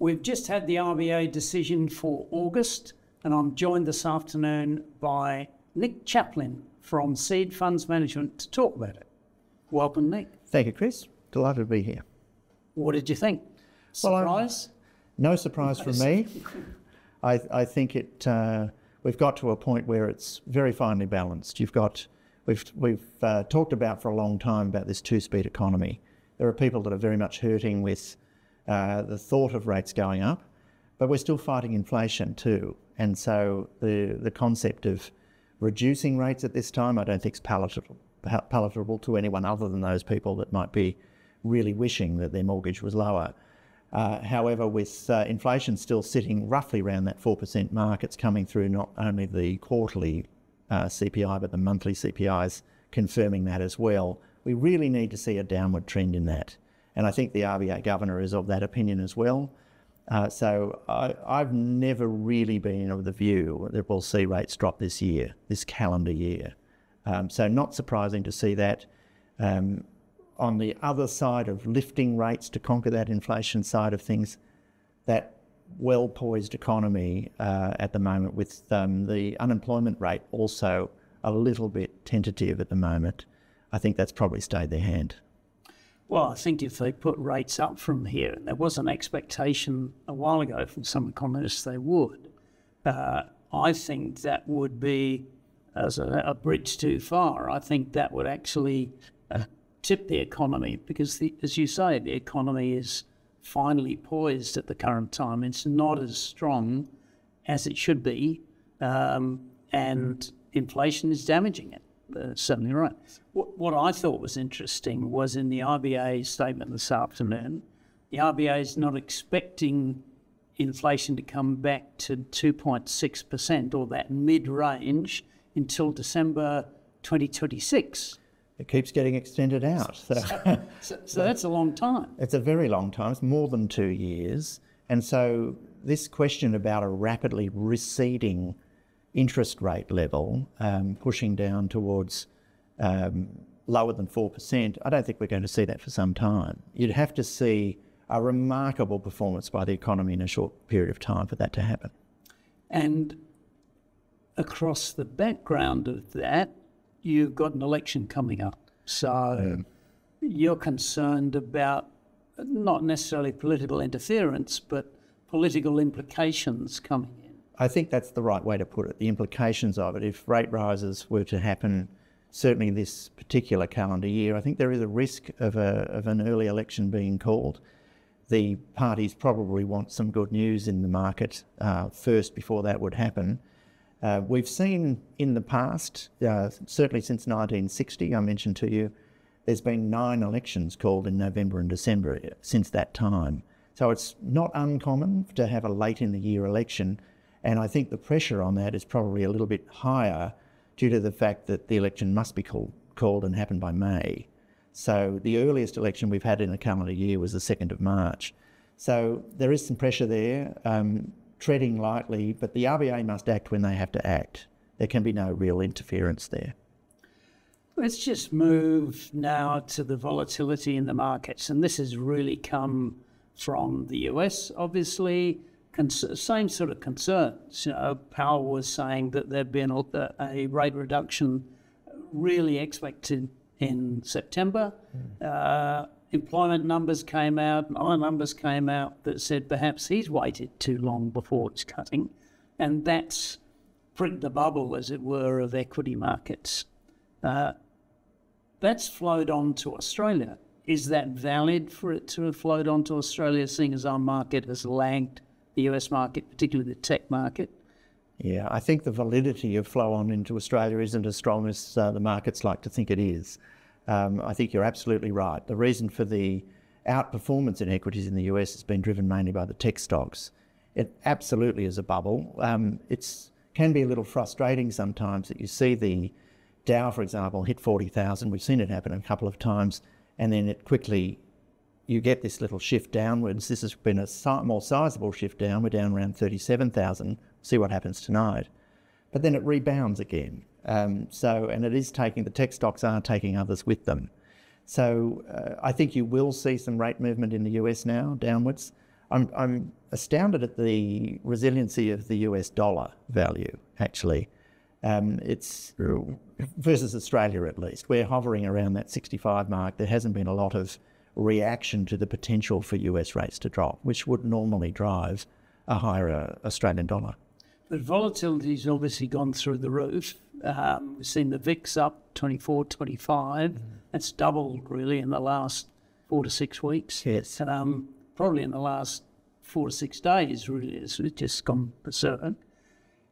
We've just had the RBA decision for August, and I'm joined this afternoon by Nick Chaplin from Seed Funds Management to talk about it. Welcome, Nick. Thank you, Chris. Delighted to be here. What did you think? Well, Surprise? No surprise from me. I, I think it. Uh, we've got to a point where it's very finely balanced. You've got. We've we've uh, talked about for a long time about this two-speed economy. There are people that are very much hurting with uh, the thought of rates going up, but we're still fighting inflation too. And so the the concept of reducing rates at this time, I don't think is palatable palatable to anyone other than those people that might be really wishing that their mortgage was lower. Uh, however, with uh, inflation still sitting roughly around that 4% mark, it's coming through not only the quarterly uh, CPI, but the monthly CPIs confirming that as well. We really need to see a downward trend in that. And I think the RBA governor is of that opinion as well. Uh, so I, I've never really been of the view that we'll see rates drop this year, this calendar year. Um, so not surprising to see that. Um, on the other side of lifting rates to conquer that inflation side of things, that well poised economy uh, at the moment, with um, the unemployment rate also a little bit tentative at the moment, I think that's probably stayed their hand. Well, I think if they put rates up from here, and there was an expectation a while ago from some economists they would, uh, I think that would be as a, a bridge too far. I think that would actually uh, tip the economy because, the, as you say, the economy is finally poised at the current time. It's not as strong as it should be, um, and inflation is damaging it. Uh, certainly right. What, what I thought was interesting was in the RBA statement this afternoon, the RBA is not expecting inflation to come back to 2.6% or that mid range until December 2026. It keeps getting extended out. So So, so that's a long time. it's a very long time, it's more than two years. And so, this question about a rapidly receding interest rate level, um, pushing down towards um, lower than 4%, I don't think we're going to see that for some time. You'd have to see a remarkable performance by the economy in a short period of time for that to happen. And across the background of that, you've got an election coming up. So you're concerned about not necessarily political interference, but political implications coming in. I think that's the right way to put it. The implications of it, if rate rises were to happen, certainly this particular calendar year, I think there is a risk of, a, of an early election being called. The parties probably want some good news in the market uh, first before that would happen. Uh, we've seen in the past, uh, certainly since 1960, I mentioned to you, there's been nine elections called in November and December since that time. So it's not uncommon to have a late in the year election. And I think the pressure on that is probably a little bit higher due to the fact that the election must be called, called and happen by May. So the earliest election we've had in a calendar year was the 2nd of March. So there is some pressure there, um, treading lightly, but the RBA must act when they have to act. There can be no real interference there. Let's just move now to the volatility in the markets. And this has really come from the US, obviously. Same sort of concerns. You know, Powell was saying that there'd been a, a rate reduction really expected in September. Uh, employment numbers came out, other numbers came out that said perhaps he's waited too long before it's cutting. And that's pricked the bubble, as it were, of equity markets. Uh, that's flowed on to Australia. Is that valid for it to have flowed on to Australia, seeing as our market has lagged the US market, particularly the tech market? Yeah, I think the validity of flow on into Australia isn't as strong as uh, the markets like to think it is. Um, I think you're absolutely right. The reason for the outperformance in equities in the US has been driven mainly by the tech stocks. It absolutely is a bubble. Um, it's can be a little frustrating sometimes that you see the Dow, for example, hit 40,000. We've seen it happen a couple of times, and then it quickly you get this little shift downwards. This has been a si- more sizable shift down. We're down around 37,000. See what happens tonight. But then it rebounds again. Um, so, and it is taking, the tech stocks are taking others with them. So uh, I think you will see some rate movement in the US now downwards. I'm, I'm astounded at the resiliency of the US dollar value, actually. Um, it's versus Australia at least. We're hovering around that 65 mark. There hasn't been a lot of reaction to the potential for US rates to drop, which would normally drive a higher uh, Australian dollar. But volatility's obviously gone through the roof. Um, we've seen the VIX up 24, 25. Mm. That's doubled really in the last four to six weeks. Yes. Um, probably in the last four to six days, really, it's just gone berserk.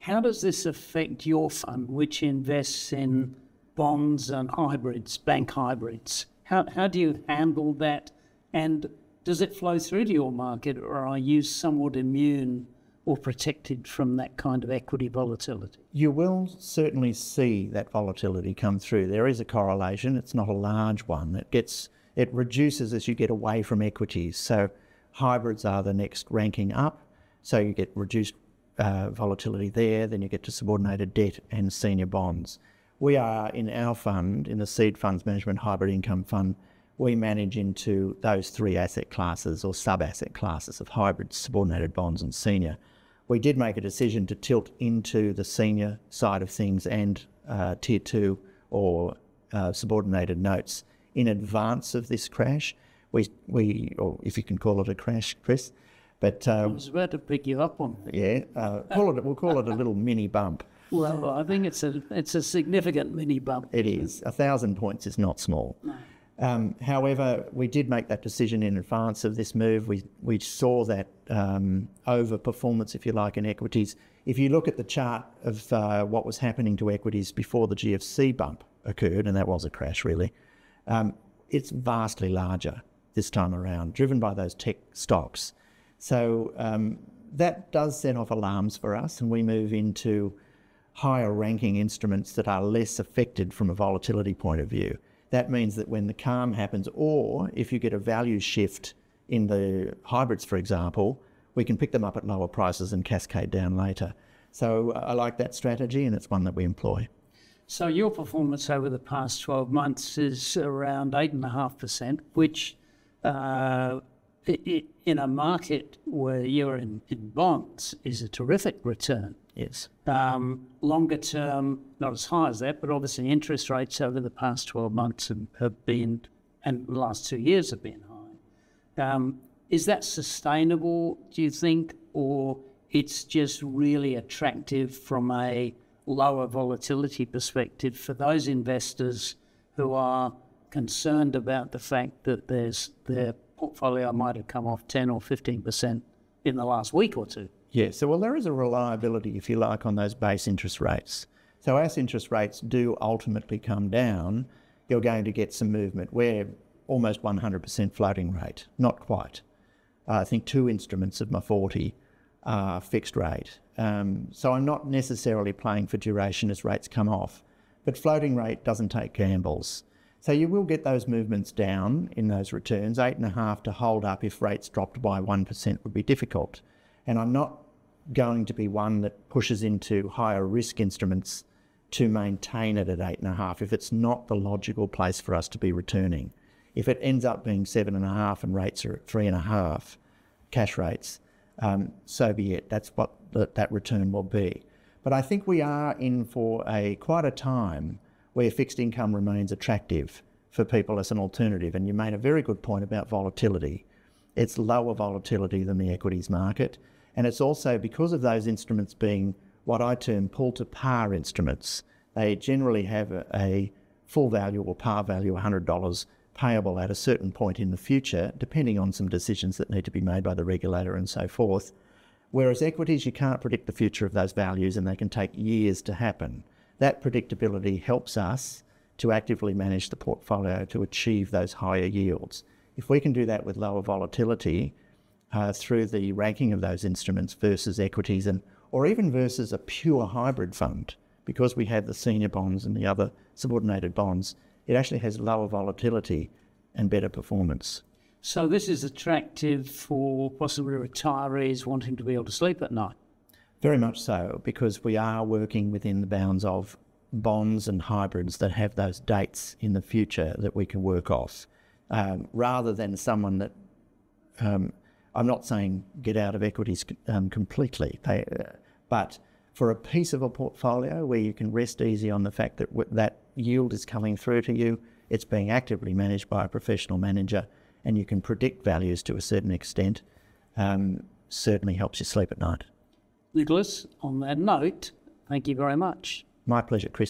How does this affect your fund, which invests in bonds and hybrids, bank hybrids? How, how do you handle that? And does it flow through to your market, or are you somewhat immune or protected from that kind of equity volatility? You will certainly see that volatility come through. There is a correlation. It's not a large one. It gets it reduces as you get away from equities. So hybrids are the next ranking up. So you get reduced uh, volatility there. Then you get to subordinated debt and senior bonds. We are in our fund, in the Seed Funds Management Hybrid Income Fund, we manage into those three asset classes or sub asset classes of hybrids, subordinated bonds, and senior we did make a decision to tilt into the senior side of things and uh, tier two or uh, subordinated notes in advance of this crash. We, we, or if you can call it a crash, Chris, but um, I was about to pick you up on. Yeah, uh, call it. We'll call it a little mini bump. Well, I think it's a it's a significant mini bump. It is. A thousand points is not small. No. Um, however, we did make that decision in advance of this move. We, we saw that um, overperformance, if you like, in equities. If you look at the chart of uh, what was happening to equities before the GFC bump occurred, and that was a crash really, um, it's vastly larger this time around, driven by those tech stocks. So um, that does set off alarms for us, and we move into higher ranking instruments that are less affected from a volatility point of view that means that when the calm happens, or if you get a value shift in the hybrids, for example, we can pick them up at lower prices and cascade down later. So uh, I like that strategy, and it's one that we employ. So your performance over the past 12 months is around 8.5%, which uh, in a market where you're in, in bonds is a terrific return. Yes. Um, longer term, not as high as that, but obviously interest rates over the past 12 months have, have been, and the last two years have been high. Um, is that sustainable, do you think, or it's just really attractive from a lower volatility perspective for those investors who are concerned about the fact that there's their portfolio might have come off 10 or 15% in the last week or two? Yeah, so well, there is a reliability, if you like, on those base interest rates. So as interest rates do ultimately come down, you're going to get some movement. We're almost 100% floating rate, not quite. Uh, I think two instruments of my 40 are fixed rate. Um, so I'm not necessarily playing for duration as rates come off, but floating rate doesn't take gambles. So you will get those movements down in those returns. Eight and a half to hold up if rates dropped by 1% would be difficult. And I'm not going to be one that pushes into higher risk instruments to maintain it at eight and a half if it's not the logical place for us to be returning. If it ends up being seven and a half and rates are at three and a half, cash rates, um, so be it. That's what the, that return will be. But I think we are in for a quite a time where fixed income remains attractive for people as an alternative. And you made a very good point about volatility. It's lower volatility than the equities market. And it's also because of those instruments being what I term pull to par instruments, they generally have a, a full value or par value, $100 payable at a certain point in the future, depending on some decisions that need to be made by the regulator and so forth. Whereas equities, you can't predict the future of those values and they can take years to happen. That predictability helps us to actively manage the portfolio to achieve those higher yields. If we can do that with lower volatility, uh, through the ranking of those instruments versus equities and or even versus a pure hybrid fund because we have the senior bonds and the other subordinated bonds it actually has lower volatility and better performance so this is attractive for possibly retirees wanting to be able to sleep at night very much so because we are working within the bounds of bonds and hybrids that have those dates in the future that we can work off um, rather than someone that um, I'm not saying get out of equities um, completely, they, uh, but for a piece of a portfolio where you can rest easy on the fact that that yield is coming through to you, it's being actively managed by a professional manager, and you can predict values to a certain extent, um, certainly helps you sleep at night. Nicholas, on that note, thank you very much. My pleasure, Chris.